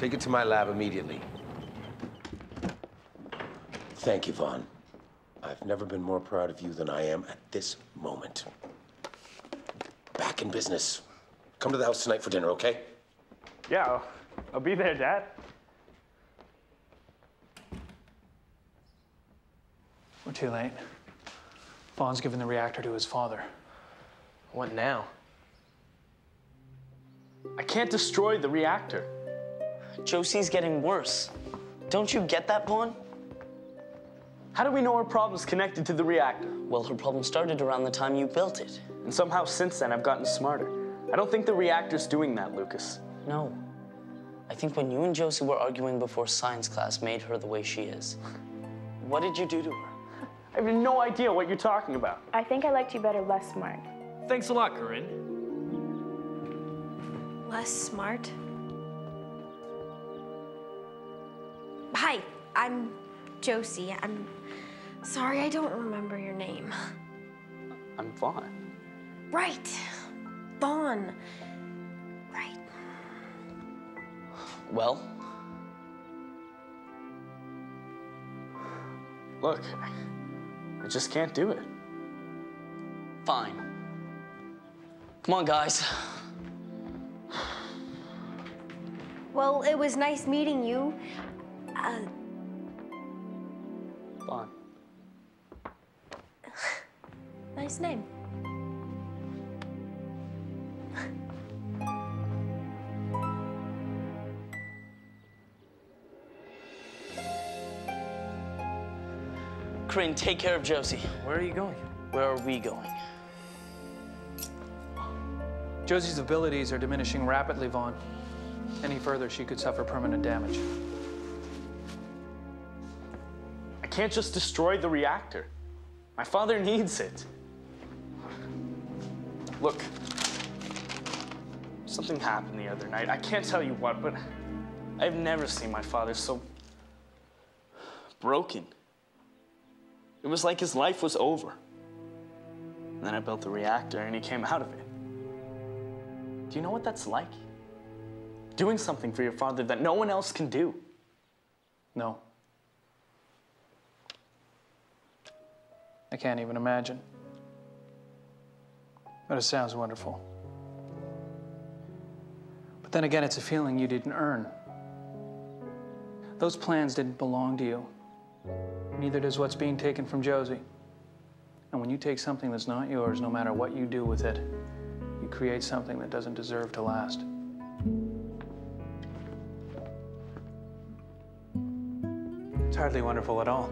Take it to my lab immediately. Thank you, Vaughn. I've never been more proud of you than I am at this moment. Back in business. Come to the house tonight for dinner, okay? Yeah, I'll, I'll be there, Dad. We're too late. Vaughn's given the reactor to his father. What now? I can't destroy the reactor. Josie's getting worse. Don't you get that, Vaughn? How do we know her problem's connected to the reactor? Well, her problem started around the time you built it. And somehow since then, I've gotten smarter. I don't think the reactor's doing that, Lucas. No. I think when you and Josie were arguing before science class made her the way she is. What did you do to her? I have no idea what you're talking about. I think I liked you better less smart. Thanks a lot, Corinne. Less smart? I'm Josie. I'm sorry I don't remember your name. I'm Vaughn. Right. Vaughn. Right. Well, Look, I just can't do it. fine. Come on, guys. Well, it was nice meeting you. Uh, Vaughn. nice name. Corinne, take care of Josie. Where are you going? Where are we going? Josie's abilities are diminishing rapidly, Vaughn. Any further, she could suffer permanent damage. Can't just destroy the reactor. My father needs it. Look, something happened the other night. I can't tell you what, but I've never seen my father so broken. It was like his life was over. And then I built the reactor and he came out of it. Do you know what that's like? Doing something for your father that no one else can do. No. I can't even imagine. But it sounds wonderful. But then again, it's a feeling you didn't earn. Those plans didn't belong to you. Neither does what's being taken from Josie. And when you take something that's not yours, no matter what you do with it, you create something that doesn't deserve to last. It's hardly wonderful at all.